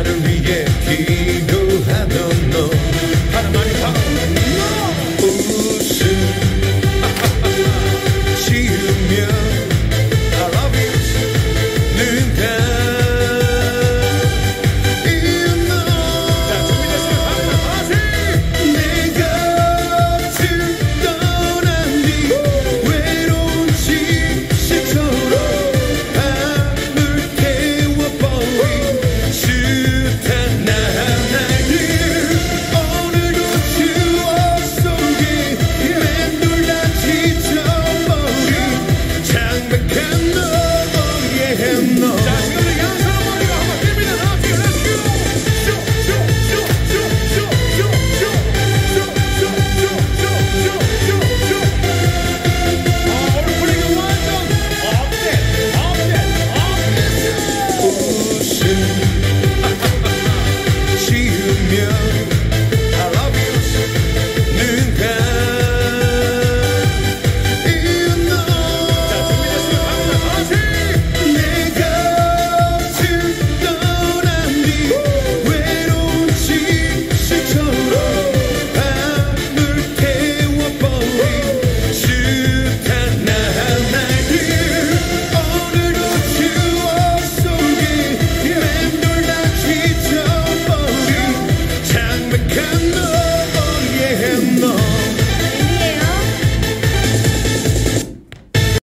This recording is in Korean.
나를 위해 기도하던 너. 바람 많이 타고 see.